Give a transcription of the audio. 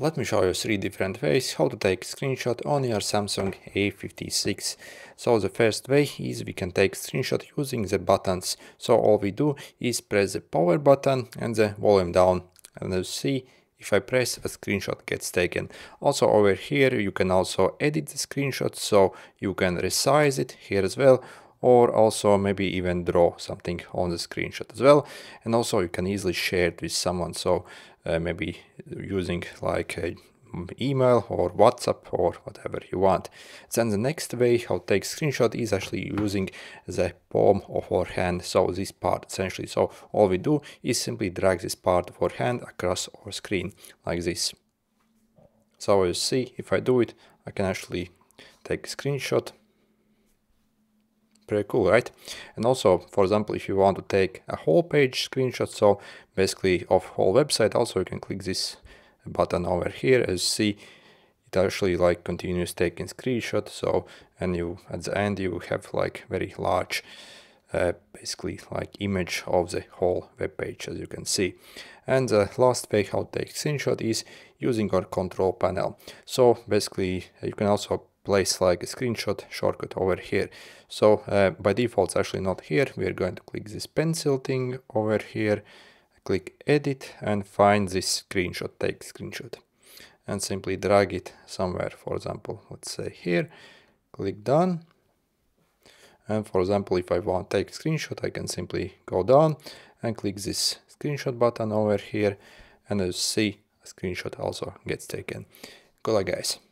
Let me show you three different ways how to take screenshot on your Samsung A56. So the first way is we can take screenshot using the buttons. So all we do is press the power button and the volume down. And you see if I press a screenshot gets taken. Also over here you can also edit the screenshot so you can resize it here as well or also maybe even draw something on the screenshot as well. And also you can easily share it with someone. So uh, maybe using like a email or whatsapp or whatever you want. Then the next way how to take screenshot is actually using the palm of our hand. So this part essentially. So all we do is simply drag this part of our hand across our screen like this. So you see if i do it i can actually take a screenshot pretty cool, right? And also, for example, if you want to take a whole page screenshot, so basically of whole website, also you can click this button over here. As you see, it actually like continues taking screenshot. So, and you at the end you have like very large, uh, basically like image of the whole web page, as you can see. And the last way how to take screenshot is using our control panel. So basically, you can also place like a screenshot shortcut over here. So uh, by default it's actually not here. We are going to click this pencil thing over here, click edit and find this screenshot, take screenshot and simply drag it somewhere. For example, let's say here, click done. And for example, if I want to take screenshot, I can simply go down and click this screenshot button over here. And as you see, a screenshot also gets taken. Good luck guys.